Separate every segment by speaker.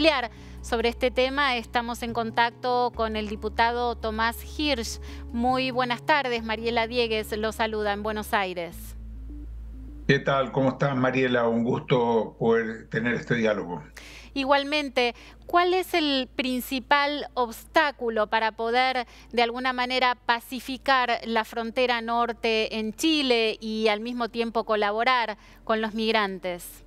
Speaker 1: ampliar sobre este tema, estamos en contacto con el diputado Tomás Hirsch. Muy buenas tardes, Mariela Diegues lo saluda en Buenos Aires.
Speaker 2: ¿Qué tal? ¿Cómo estás, Mariela? Un gusto poder tener este diálogo.
Speaker 1: Igualmente, ¿cuál es el principal obstáculo para poder de alguna manera pacificar la frontera norte en Chile y al mismo tiempo colaborar con los migrantes?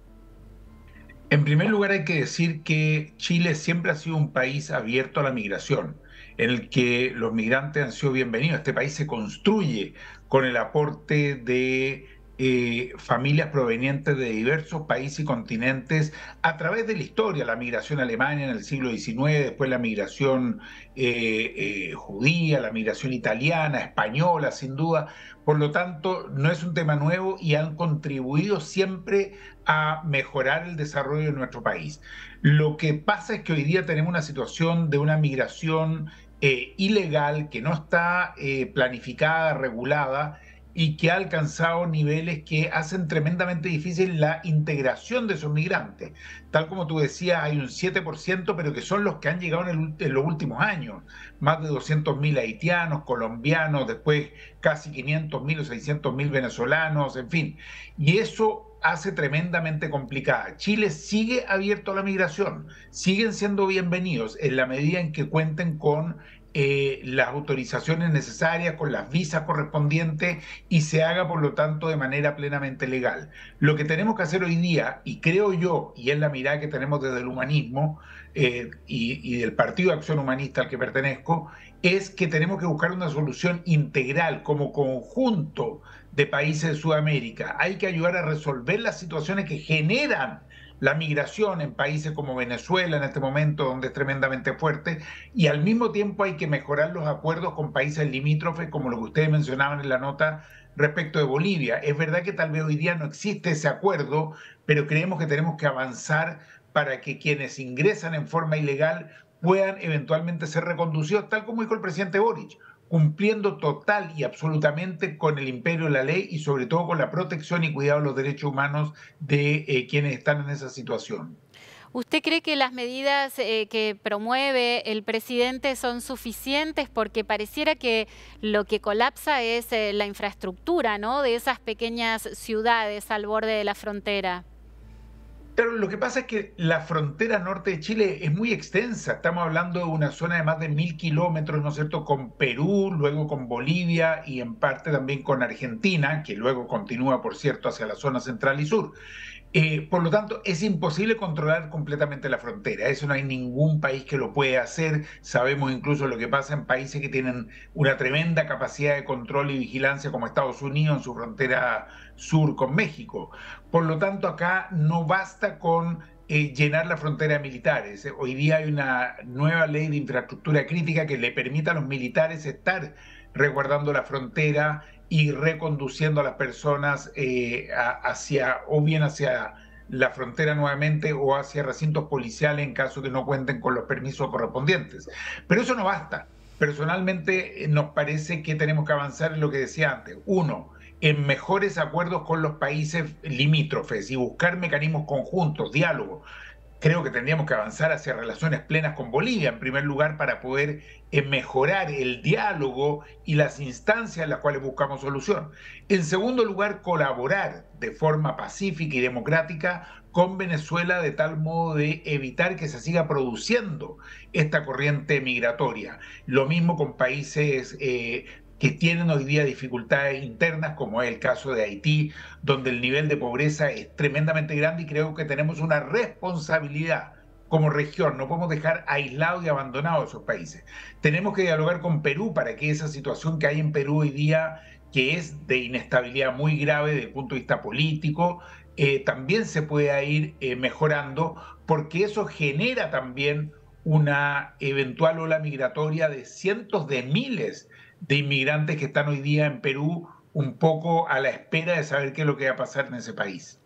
Speaker 2: En primer lugar hay que decir que Chile siempre ha sido un país abierto a la migración, en el que los migrantes han sido bienvenidos. Este país se construye con el aporte de eh, familias provenientes de diversos países y continentes a través de la historia, la migración alemana en el siglo XIX, después la migración eh, eh, judía, la migración italiana, española, sin duda. Por lo tanto, no es un tema nuevo y han contribuido siempre a mejorar el desarrollo de nuestro país. Lo que pasa es que hoy día tenemos una situación de una migración ilegal que no está planificada, regulada, y que ha alcanzado niveles que hacen tremendamente difícil la integración de esos migrantes. Tal como tú decías, hay un 7%, pero que son los que han llegado en, los últimos años. Más de 200.000 haitianos, colombianos, después casi 500.000 o 600.000 venezolanos, en fin. Y eso hace tremendamente complicada. Chile sigue abierto a la migración, siguen siendo bienvenidos en la medida en que cuenten con eh, las autorizaciones necesarias, con las visas correspondientes y se haga, por lo tanto, de manera plenamente legal. Lo que tenemos que hacer hoy día, y creo yo, y es la mirada que tenemos desde el humanismo eh, y, y del Partido de Acción Humanista al que pertenezco, es que tenemos que buscar una solución integral como conjunto de países de Sudamérica. Hay que ayudar a resolver las situaciones que generan la migración en países como Venezuela en este momento, donde es tremendamente fuerte, y al mismo tiempo hay que mejorar los acuerdos con países limítrofes, como lo que ustedes mencionaban en la nota respecto de Bolivia. Es verdad que tal vez hoy día no existe ese acuerdo, pero creemos que tenemos que avanzar para que quienes ingresan en forma ilegal puedan eventualmente ser reconducidos, tal como dijo el presidente Boric cumpliendo total y absolutamente con el imperio de la ley y sobre todo con la protección y cuidado de los derechos humanos de eh, quienes están en esa situación.
Speaker 1: ¿Usted cree que las medidas eh, que promueve el presidente son suficientes? Porque pareciera que lo que colapsa es eh, la infraestructura ¿no? de esas pequeñas ciudades al borde de la frontera.
Speaker 2: Pero lo que pasa es que la frontera norte de Chile es muy extensa. Estamos hablando de una zona de más de mil kilómetros, ¿no es cierto?, con Perú, luego con Bolivia y en parte también con Argentina, que luego continúa, por cierto, hacia la zona central y sur. Eh, por lo tanto, es imposible controlar completamente la frontera. Eso no hay ningún país que lo pueda hacer. Sabemos incluso lo que pasa en países que tienen una tremenda capacidad de control y vigilancia como Estados Unidos en su frontera sur con México. Por lo tanto, acá no basta con eh, llenar la frontera de militares. Hoy día hay una nueva ley de infraestructura crítica que le permite a los militares estar resguardando la frontera y reconduciendo a las personas eh, hacia, o bien hacia la frontera nuevamente o hacia recintos policiales en caso que no cuenten con los permisos correspondientes. Pero eso no basta. Personalmente eh, nos parece que tenemos que avanzar en lo que decía antes. Uno, en mejores acuerdos con los países limítrofes y buscar mecanismos conjuntos, diálogo creo que tendríamos que avanzar hacia relaciones plenas con Bolivia, en primer lugar, para poder eh, mejorar el diálogo y las instancias en las cuales buscamos solución. En segundo lugar, colaborar de forma pacífica y democrática con Venezuela de tal modo de evitar que se siga produciendo esta corriente migratoria. Lo mismo con países eh, que tienen hoy día dificultades internas, como es el caso de Haití, donde el nivel de pobreza es tremendamente grande y creo que tenemos una responsabilidad como región, no podemos dejar aislados y abandonados esos países. Tenemos que dialogar con Perú para que esa situación que hay en Perú hoy día, que es de inestabilidad muy grave desde el punto de vista político, eh, también se pueda ir eh, mejorando, porque eso genera también una eventual ola migratoria de cientos de miles de inmigrantes que están hoy día en Perú un poco a la espera de saber qué es lo que va a pasar en ese país.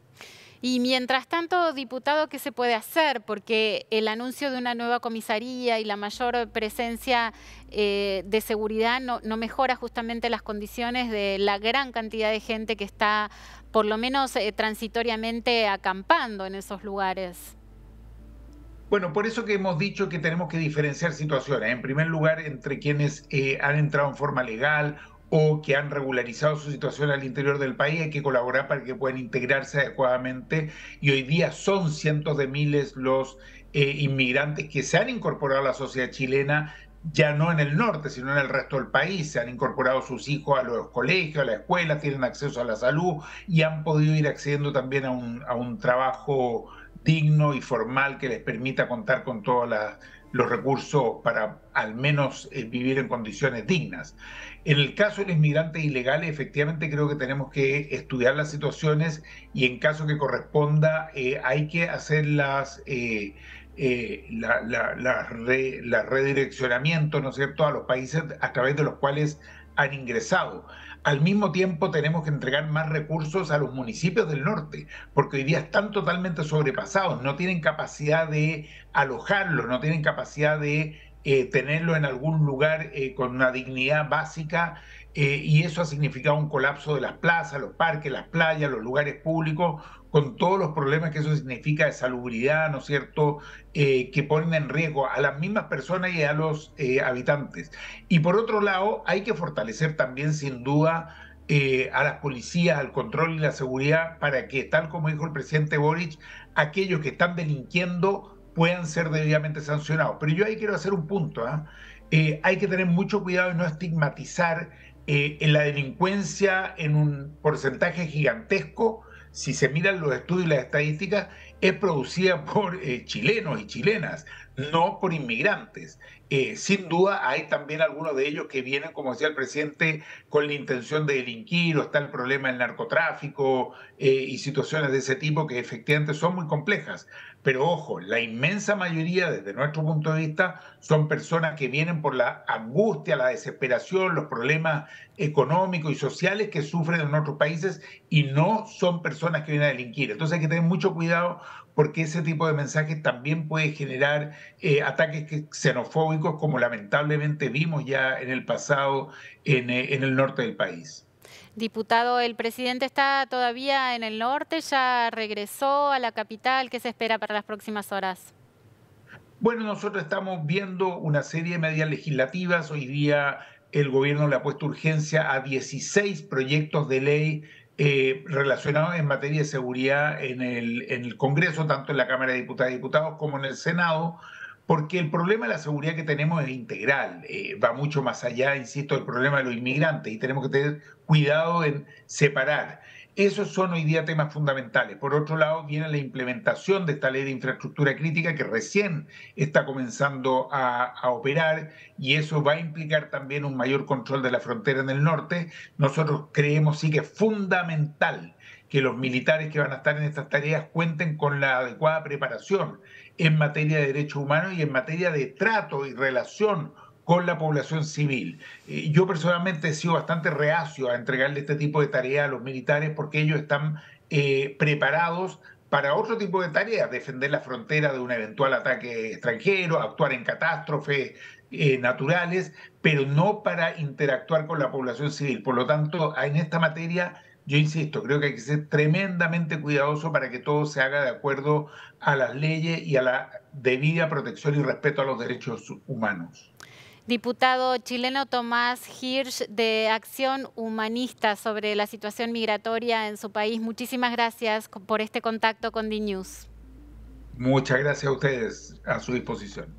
Speaker 1: Y mientras tanto, diputado, ¿qué se puede hacer? Porque el anuncio de una nueva comisaría y la mayor presencia eh, de seguridad no, mejora justamente las condiciones de la gran cantidad de gente que está, por lo menos eh, transitoriamente, acampando en esos lugares.
Speaker 2: Bueno, por eso que hemos dicho que tenemos que diferenciar situaciones. En primer lugar, entre quienes eh, han entrado en forma legal o que han regularizado su situación al interior del país, hay que colaborar para que puedan integrarse adecuadamente. Y hoy día son cientos de miles los eh, inmigrantes que se han incorporado a la sociedad chilena, ya no en el norte, sino en el resto del país. Se han incorporado sus hijos a los colegios, a la escuela, tienen acceso a la salud y han podido ir accediendo también a un, a un trabajo digno y formal que les permita contar con todos los recursos para al menos eh, vivir en condiciones dignas. En el caso de los inmigrantes ilegales, efectivamente creo que tenemos que estudiar las situaciones y en caso que corresponda eh, hay que hacer las... Eh, la, la, redireccionamiento, ¿no es cierto?, a los países a través de los cuales han ingresado. Al mismo tiempo tenemos que entregar más recursos a los municipios del norte, porque hoy día están totalmente sobrepasados, no tienen capacidad de alojarlo, no tienen capacidad de eh, tenerlo en algún lugar eh, con una dignidad básica eh, y eso ha significado un colapso de las plazas, los parques, las playas, los lugares públicos, con todos los problemas que eso significa de salubridad, ¿no es cierto?, eh, que ponen en riesgo a las mismas personas y a los eh, habitantes. Y por otro lado, hay que fortalecer también, sin duda, eh, a las policías, al control y la seguridad, para que, tal como dijo el presidente Boric, aquellos que están delinquiendo puedan ser debidamente sancionados. Pero yo ahí quiero hacer un punto. ¿ah? hay que tener mucho cuidado y no estigmatizar la delincuencia en un porcentaje gigantesco si se miran los estudios y las estadísticas, es producida por eh, chilenos y chilenas, no por inmigrantes. Eh, sin duda hay también algunos de ellos que vienen, como decía el presidente, con la intención de delinquir o está el problema del narcotráfico eh, y situaciones de ese tipo que efectivamente son muy complejas. Pero ojo, la inmensa mayoría, desde nuestro punto de vista, son personas que vienen por la angustia, la desesperación, los problemas económicos y sociales que sufren en otros países y no son personas que vienen a delinquir. Entonces hay que tener mucho cuidado porque ese tipo de mensajes también puede generar eh, ataques xenofóbicos como lamentablemente vimos ya en el pasado en, eh, en el norte del país.
Speaker 1: Diputado, el presidente está todavía en el norte, ya regresó a la capital. ¿Qué se espera para las próximas horas?
Speaker 2: Bueno, nosotros estamos viendo una serie de medidas legislativas. Hoy día el gobierno le ha puesto urgencia a 16 proyectos de ley eh, relacionados en materia de seguridad en el, en el Congreso, tanto en la Cámara de Diputadas y Diputados como en el Senado porque el problema de la seguridad que tenemos es integral, eh, va mucho más allá, insisto, del problema de los inmigrantes y tenemos que tener cuidado en separar. Esos son hoy día temas fundamentales. Por otro lado, viene la implementación de esta ley de infraestructura crítica que recién está comenzando a, a, operar y eso va a implicar también un mayor control de la frontera en el norte. Nosotros creemos sí que es fundamental que los militares que van a estar en estas tareas cuenten con la adecuada preparación en materia de derechos humanos y en materia de trato y relación con la población civil. Eh, yo personalmente he sido bastante reacio a entregarle este tipo de tareas a los militares porque ellos están eh, preparados para otro tipo de tareas, defender la frontera de un eventual ataque extranjero, actuar en catástrofes eh, naturales, pero no para interactuar con la población civil. Por lo tanto, en esta materia yo insisto, creo que hay que ser tremendamente cuidadoso para que todo se haga de acuerdo a las leyes y a la debida protección y respeto a los derechos humanos.
Speaker 1: Diputado chileno Tomás Hirsch de Acción Humanista sobre la situación migratoria en su país, muchísimas gracias por este contacto con D-News.
Speaker 2: Muchas gracias a ustedes, a su disposición.